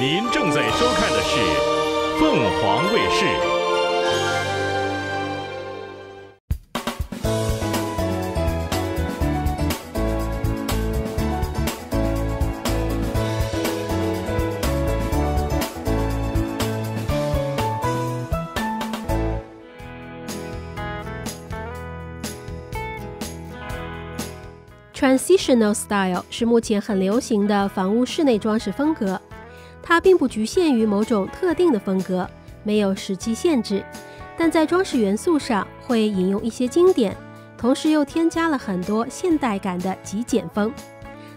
您正在收看的是凤凰卫视。Transitional style 是目前很流行的房屋室内装饰风格，它并不局限于某种特定的风格，没有时期限制，但在装饰元素上会引用一些经典，同时又添加了很多现代感的极简风。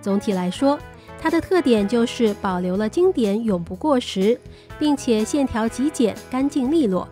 总体来说，它的特点就是保留了经典永不过时，并且线条极简、干净利落。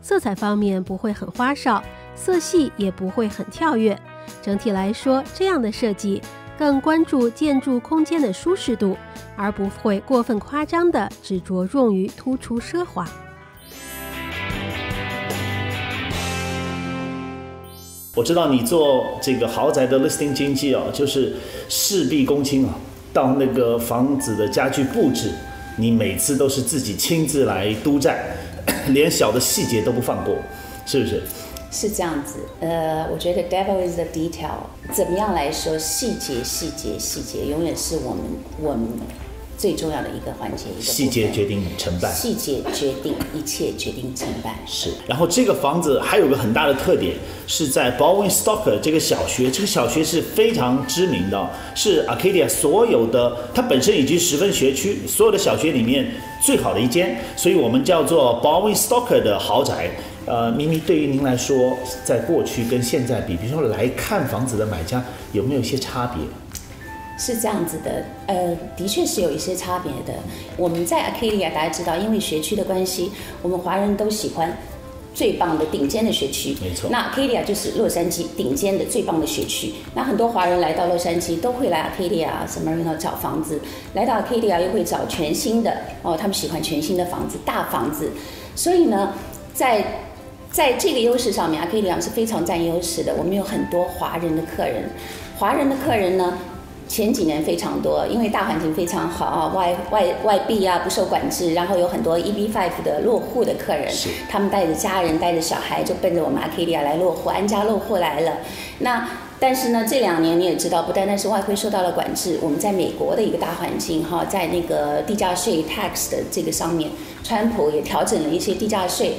色彩方面不会很花哨，色系也不会很跳跃。整体来说，这样的设计更关注建筑空间的舒适度，而不会过分夸张的只着重于突出奢华。我知道你做这个豪宅的 listing 经济哦，就是事必躬亲啊，到那个房子的家具布置，你每次都是自己亲自来督战，连小的细节都不放过，是不是？是这样子，呃，我觉得 devil is the detail。怎么样来说，细节、细节、细节，永远是我们我们最重要的一个环节。细节决定成败。细节决定一切，决定成败。是。然后这个房子还有个很大的特点，是在 Bowen Stoker 这个小学，这个小学是非常知名的，是 Arcadia 所有的，它本身已经十分学区，所有的小学里面最好的一间，所以我们叫做 Bowen Stoker 的豪宅。呃，明明，对于您来说，在过去跟现在比，比如说来看房子的买家有没有一些差别？是这样子的，呃，的确是有一些差别的。我们在 Arcadia，大家知道，因为学区的关系，我们华人都喜欢最棒的顶尖的学区。没错。那 Arcadia 就是洛杉矶顶尖的最棒的学区。那很多华人来到洛杉矶都会来 Arcadia 什么呢找房子，来到 Arcadia 又会找全新的哦，他们喜欢全新的房子，大房子。所以呢，在在这个优势上面，Acadia 是非常占优势的。我们有很多华人的客人，华人的客人呢，前几年非常多，因为大环境非常好啊，外外外币啊不受管制，然后有很多 EB five 的落户的客人，他们带着家人带着小孩就奔着我们 Arcadia 来落户，安家落户来了。那但是呢，这两年你也知道，不单单是外汇受到了管制，我们在美国的一个大环境哈，在那个地价税 tax 的这个上面，川普也调整了一些地价税。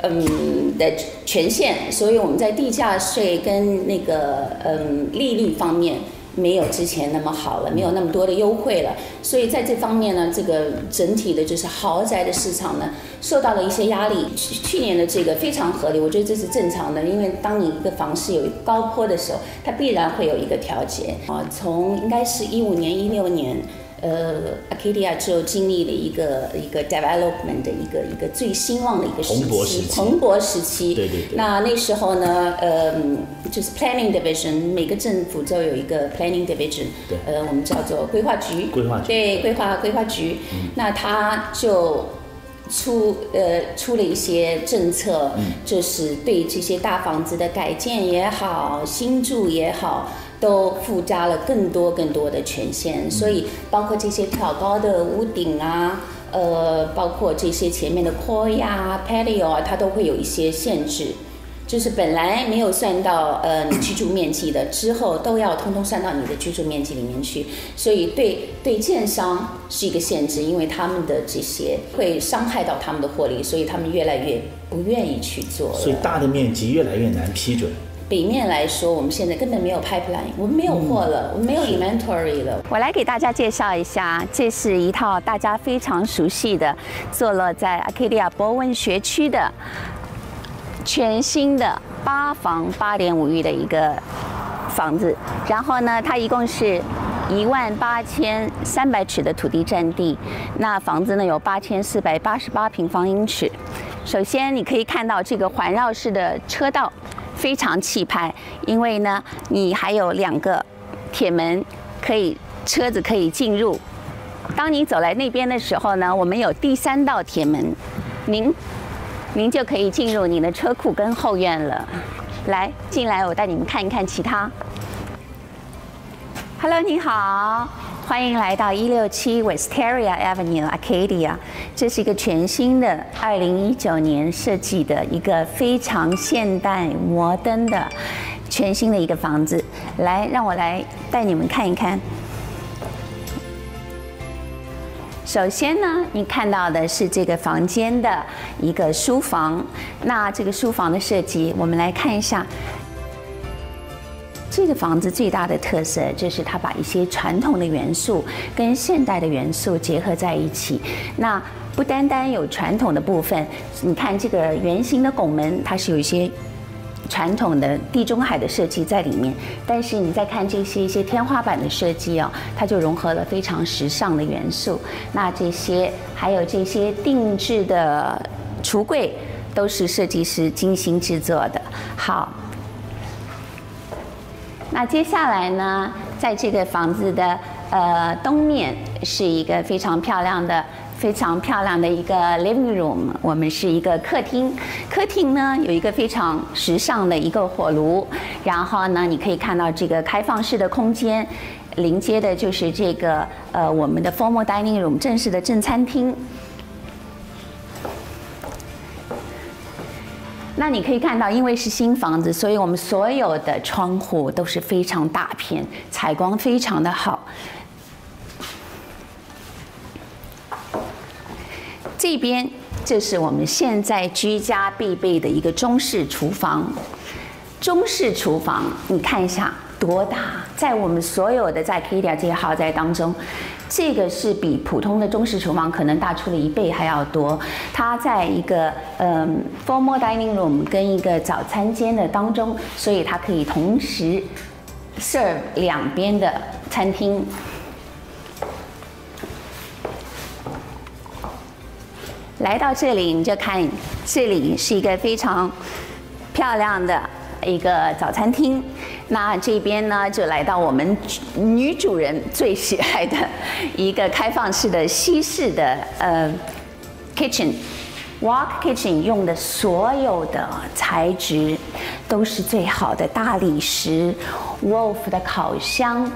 嗯的权限，所以我们在地价税跟那个嗯利率方面没有之前那么好了，没有那么多的优惠了，所以在这方面呢，这个整体的就是豪宅的市场呢受到了一些压力。去去年的这个非常合理，我觉得这是正常的，因为当你一个房市有高坡的时候，它必然会有一个调节啊。从应该是一五年、一六年。呃，Arcadia 就经历了一个一个 development 的一个一个最兴旺的一个时期，蓬勃时期。对对对。那那时候呢，呃，就是 planning division，每个政府都有一个 planning division，对。呃，我们叫做规划局。规划局。对，规划规划局。嗯。那他就出呃出了一些政策，嗯，就是对这些大房子的改建也好，新筑也好。都附加了更多更多的权限，所以包括这些挑高的屋顶啊，呃，包括这些前面的 courtyard、patio 啊，它都会有一些限制，就是本来没有算到呃你居住面积的，之后都要通通算到你的居住面积里面去，所以对对建商是一个限制，因为他们的这些会伤害到他们的获利，所以他们越来越不愿意去做，所以大的面积越来越难批准。北面来说，我们现在根本没有 pipeline，我们没有货了，我们没有 inventory 了。我来给大家介绍一下，这是一套大家非常熟悉的，坐落在 Arcadia 博文学区的全新的八房八点五亿的一个房子。然后呢，它一共是一万八千三百尺的土地占地，那房子呢有八千四百八十八平方英尺。首先，你可以看到这个环绕式的车道。非常气派，因为呢，你还有两个铁门，可以车子可以进入。当你走来那边的时候呢，我们有第三道铁门，您您就可以进入您的车库跟后院了。来，进来，我带你们看一看其他。Hello，你好。欢迎来到一六七 Wisteria Avenue Arcadia。这是一个全新的二零一九年设计的一个非常现代摩登的全新的一个房子。来，让我来带你们看一看。首先呢，你看到的是这个房间的一个书房。那这个书房的设计，我们来看一下。这个房子最大的特色就是它把一些传统的元素跟现代的元素结合在一起。那不单单有传统的部分，你看这个圆形的拱门，它是有一些传统的地中海的设计在里面。但是你再看这些一些天花板的设计哦，它就融合了非常时尚的元素。那这些还有这些定制的橱柜，都是设计师精心制作的。好。那接下来呢，在这个房子的呃东面是一个非常漂亮的、非常漂亮的一个 living room，我们是一个客厅。客厅呢有一个非常时尚的一个火炉，然后呢你可以看到这个开放式的空间，临接的就是这个呃我们的 formal dining room 正式的正餐厅。那你可以看到，因为是新房子，所以我们所有的窗户都是非常大片，采光非常的好。这边就是我们现在居家必备的一个中式厨房。中式厨房，你看一下多大，在我们所有的在 Kadia 这些豪宅当中。这个是比普通的中式厨房可能大出了一倍还要多。它在一个嗯 formal dining room 跟一个早餐间的当中，所以它可以同时 serve 两边的餐厅。来到这里，你就看这里是一个非常漂亮的一个早餐厅。那这边呢，就来到我们女主人最喜爱的一个开放式的西式的呃 kitchen，walk kitchen 用的所有的材质都是最好的大理石，Wolf 的烤箱，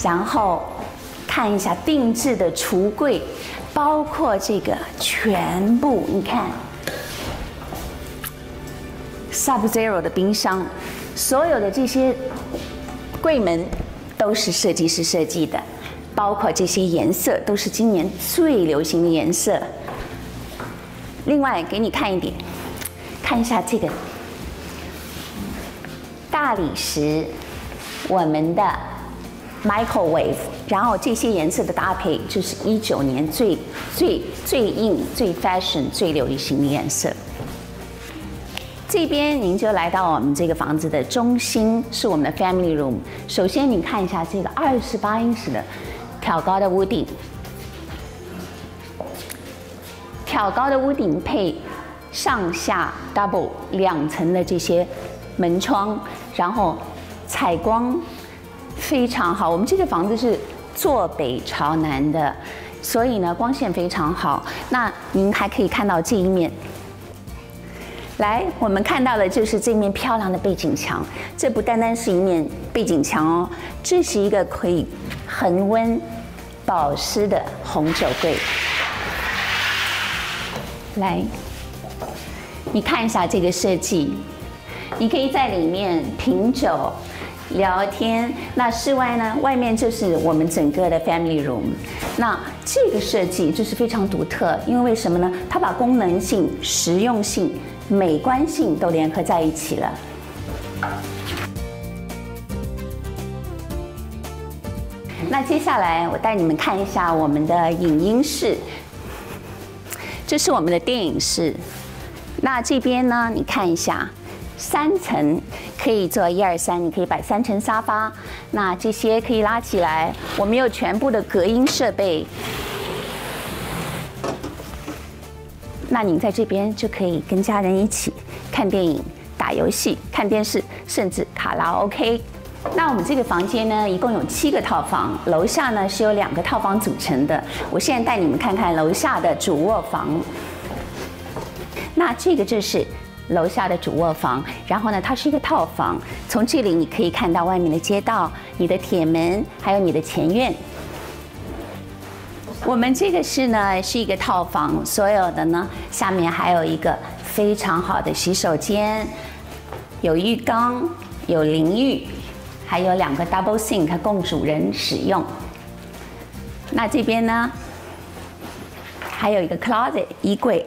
然后看一下定制的橱柜，包括这个全部，你看 Sub Zero 的冰箱。所有的这些柜门都是设计师设计的，包括这些颜色都是今年最流行的颜色。另外，给你看一点，看一下这个大理石，我们的 microwave，然后这些颜色的搭配就是一九年最最最硬、最 fashion、最流行的颜色。这边您就来到我们这个房子的中心，是我们的 family room。首先，你看一下这个二十八英尺的挑高的屋顶，挑高的屋顶配上下 double 两层的这些门窗，然后采光非常好。我们这个房子是坐北朝南的，所以呢光线非常好。那您还可以看到这一面。来，我们看到的就是这面漂亮的背景墙。这不单单是一面背景墙哦，这是一个可以恒温保湿的红酒柜。来，你看一下这个设计，你可以在里面品酒、聊天。那室外呢？外面就是我们整个的 family room。那这个设计就是非常独特，因为为什么呢？它把功能性、实用性。美观性都联合在一起了。那接下来我带你们看一下我们的影音室，这是我们的电影室。那这边呢，你看一下，三层可以做一二三，你可以摆三层沙发。那这些可以拉起来，我们有全部的隔音设备。那您在这边就可以跟家人一起看电影、打游戏、看电视，甚至卡拉 OK。那我们这个房间呢，一共有七个套房，楼下呢是由两个套房组成的。我现在带你们看看楼下的主卧房。那这个就是楼下的主卧房，然后呢，它是一个套房。从这里你可以看到外面的街道、你的铁门，还有你的前院。我们这个是呢是一个套房，所有的呢下面还有一个非常好的洗手间，有浴缸，有淋浴，还有两个 double sink 供主人使用。那这边呢还有一个 closet 衣柜。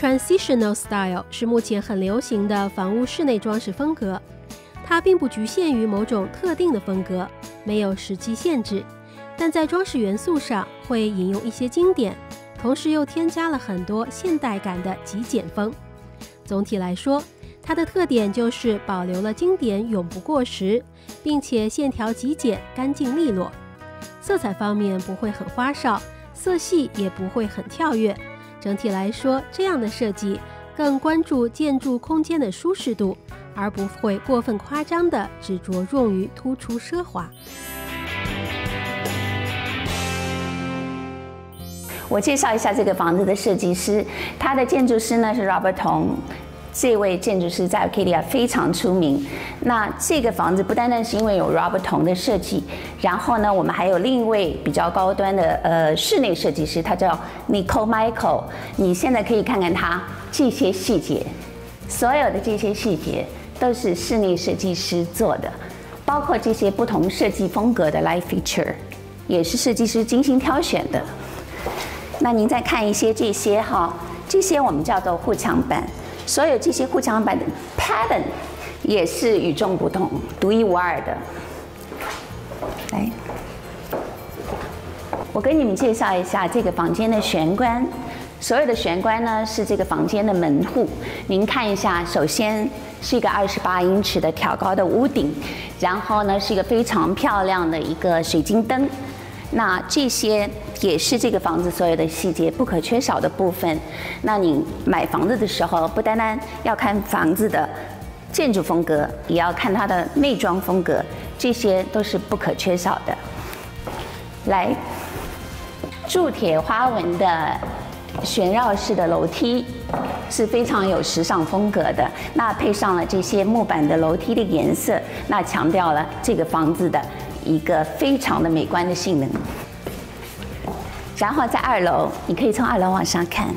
Transitional style 是目前很流行的房屋室内装饰风格，它并不局限于某种特定的风格，没有时机限制，但在装饰元素上会引用一些经典，同时又添加了很多现代感的极简风。总体来说，它的特点就是保留了经典永不过时，并且线条极简、干净利落。色彩方面不会很花哨，色系也不会很跳跃。整体来说，这样的设计更关注建筑空间的舒适度，而不会过分夸张的只着重于突出奢华。我介绍一下这个房子的设计师，他的建筑师呢是 Robert Tong。这位建筑师在 Arcadia 非常出名。那这个房子不单单是因为有 Robert Tong 的设计，然后呢，我们还有另一位比较高端的呃室内设计师，他叫 Nicole Michael。你现在可以看看他这些细节，所有的这些细节都是室内设计师做的，包括这些不同设计风格的 Light Feature，也是设计师精心挑选的。那您再看一些这些哈，这些我们叫做护墙板。所有这些护墙板的 pattern 也是与众不同、独一无二的。来，我跟你们介绍一下这个房间的玄关。所有的玄关呢是这个房间的门户。您看一下，首先是一个二十八英尺的挑高的屋顶，然后呢是一个非常漂亮的一个水晶灯。那这些也是这个房子所有的细节不可缺少的部分。那你买房子的时候，不单单要看房子的建筑风格，也要看它的内装风格，这些都是不可缺少的。来，铸铁花纹的旋绕式的楼梯是非常有时尚风格的。那配上了这些木板的楼梯的颜色，那强调了这个房子的。一个非常的美观的性能，然后在二楼，你可以从二楼往上看，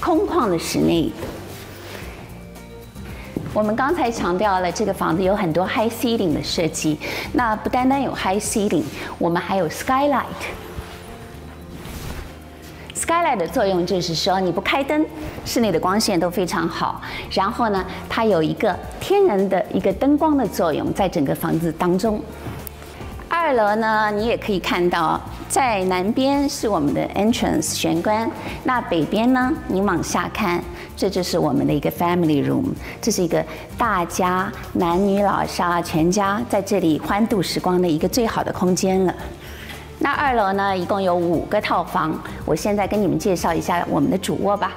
空旷的室内。我们刚才强调了这个房子有很多 high ceiling 的设计，那不单单有 high ceiling，我们还有 skylight。Skylight 的作用就是说，你不开灯，室内的光线都非常好。然后呢，它有一个天然的一个灯光的作用，在整个房子当中。二楼呢，你也可以看到，在南边是我们的 entrance 玄关，那北边呢，你往下看，这就是我们的一个 family room，这是一个大家男女老少全家在这里欢度时光的一个最好的空间了。那二楼呢，一共有五个套房。我现在跟你们介绍一下我们的主卧吧。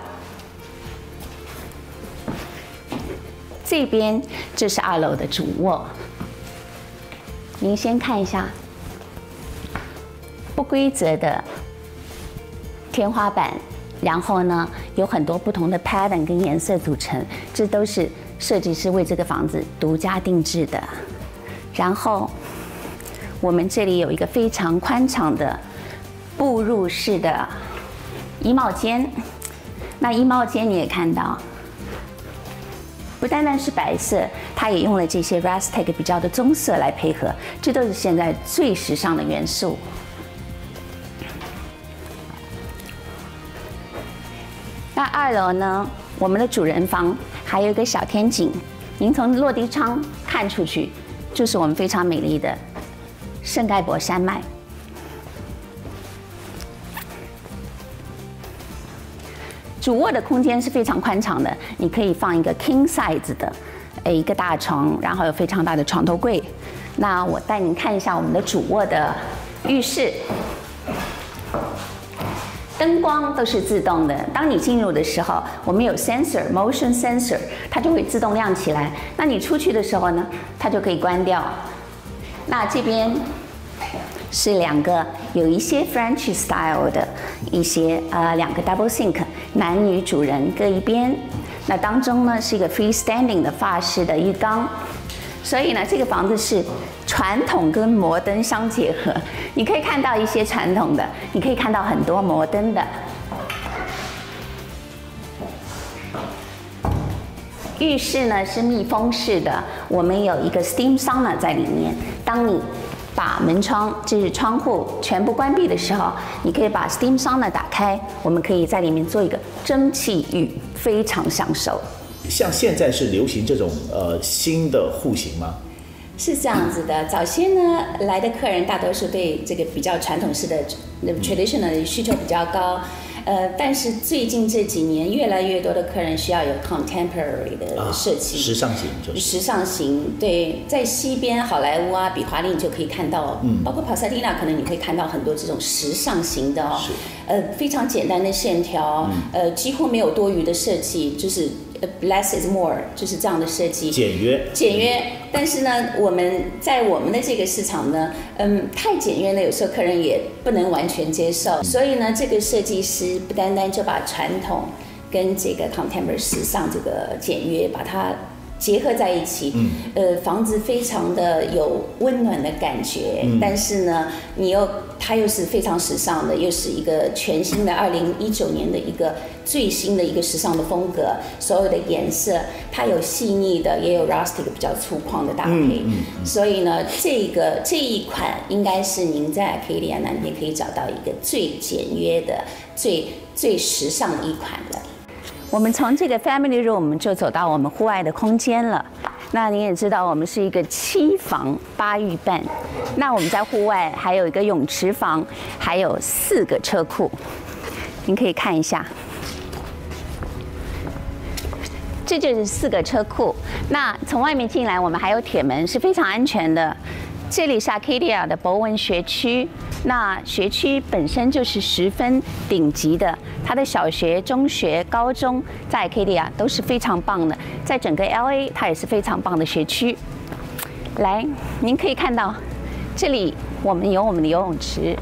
这边这是二楼的主卧，您先看一下，不规则的天花板，然后呢有很多不同的 pattern 跟颜色组成，这都是设计师为这个房子独家定制的。然后。我们这里有一个非常宽敞的步入式的衣帽间，那衣帽间你也看到，不单单是白色，它也用了这些 rustic 比较的棕色来配合，这都是现在最时尚的元素。那二楼呢，我们的主人房还有一个小天井，您从落地窗看出去，就是我们非常美丽的。圣盖博山脉，主卧的空间是非常宽敞的，你可以放一个 king size 的，诶，一个大床，然后有非常大的床头柜。那我带您看一下我们的主卧的浴室，灯光都是自动的。当你进入的时候，我们有 sensor motion sensor，它就会自动亮起来。那你出去的时候呢，它就可以关掉。那这边是两个有一些 French style 的一些呃两个 double sink，男女主人各一边。那当中呢是一个 freestanding 的法式的浴缸，所以呢这个房子是传统跟摩登相结合。你可以看到一些传统的，你可以看到很多摩登的。浴室呢是密封式的，我们有一个 steam sauna 在里面。当你把门窗，就是窗户全部关闭的时候，你可以把 steam sauna 打开，我们可以在里面做一个蒸汽浴，非常享受。像现在是流行这种呃新的户型吗？是这样子的，早先呢来的客人大多数对这个比较传统式的 traditional 的需求比较高。呃，但是最近这几年，越来越多的客人需要有 contemporary 的设计，时尚型就是时尚型。对，在西边好莱坞啊，比华利你就可以看到，嗯，包括帕萨蒂娜，可能你会看到很多这种时尚型的哦，呃，非常简单的线条，呃，几乎没有多余的设计，就是。Less is more，就是这样的设计，简约，简约。但是呢，我们在我们的这个市场呢，嗯，太简约呢，有时候客人也不能完全接受。所以呢，这个设计师不单单就把传统跟这个 contemporary 时尚这个简约把它。结合在一起，呃，房子非常的有温暖的感觉，但是呢，你又它又是非常时尚的，又是一个全新的二零一九年的一个最新的一个时尚的风格，所有的颜色它有细腻的，也有 rustic 比较粗犷的搭配，所以呢，这个这一款应该是您在 k 利亚南边可以找到一个最简约的、最最时尚的一款了。我们从这个 family room 就走到我们户外的空间了。那您也知道，我们是一个七房八浴半。那我们在户外还有一个泳池房，还有四个车库。您可以看一下，这就是四个车库。那从外面进来，我们还有铁门，是非常安全的。这里是 Acadia 的博文学区，那学区本身就是十分顶级的，它的小学、中学、高中在 Kadia 都是非常棒的，在整个 LA 它也是非常棒的学区。来，您可以看到，这里我们有我们的游泳池。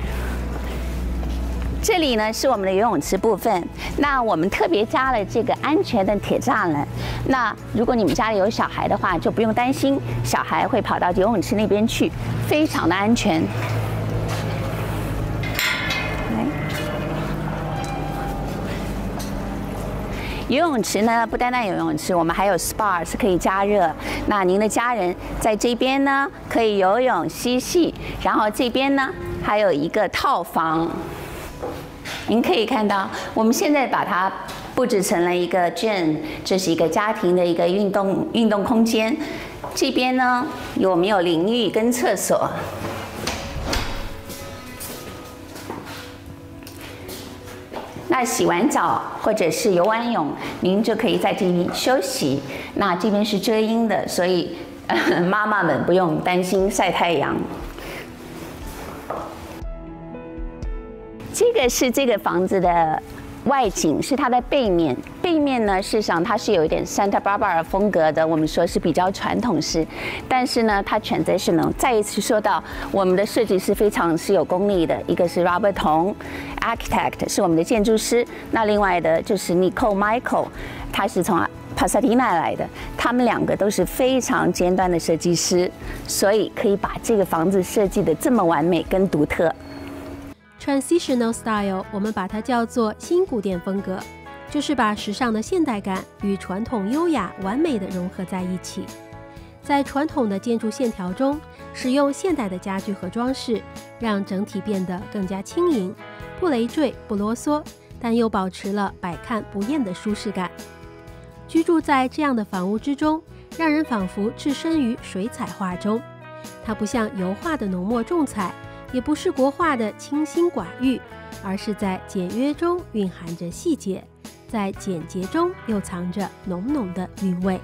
这里呢是我们的游泳池部分，那我们特别加了这个安全的铁栅栏。那如果你们家里有小孩的话，就不用担心小孩会跑到游泳池那边去，非常的安全。游泳池呢不单单有游泳池，我们还有 SPA 是可以加热。那您的家人在这边呢可以游泳嬉戏，然后这边呢还有一个套房。您可以看到，我们现在把它布置成了一个 gym，这是一个家庭的一个运动运动空间。这边呢，有没有淋浴跟厕所？洗完澡或者是游完泳，您就可以在这里休息。那这边是遮阴的，所以 妈妈们不用担心晒太阳。这个是这个房子的外景，是它的背面。背面呢，事实上它是有一点 Santa Barbara 风格的，我们说是比较传统式。但是呢，它 transitional。再一次说到我们的设计师非常是有功力的，一个是 Robert Tong Architect，是我们的建筑师。那另外的就是 Nicole Michael，他是从 Pasadena 来的。他们两个都是非常尖端的设计师，所以可以把这个房子设计的这么完美跟独特。Transitional style，我们把它叫做新古典风格，就是把时尚的现代感与传统优雅完美的融合在一起。在传统的建筑线条中，使用现代的家具和装饰，让整体变得更加轻盈，不累赘、不啰嗦，但又保持了百看不厌的舒适感。居住在这样的房屋之中，让人仿佛置身于水彩画中。它不像油画的浓墨重彩。也不是国画的清心寡欲，而是在简约中蕴含着细节，在简洁中又藏着浓浓的韵味。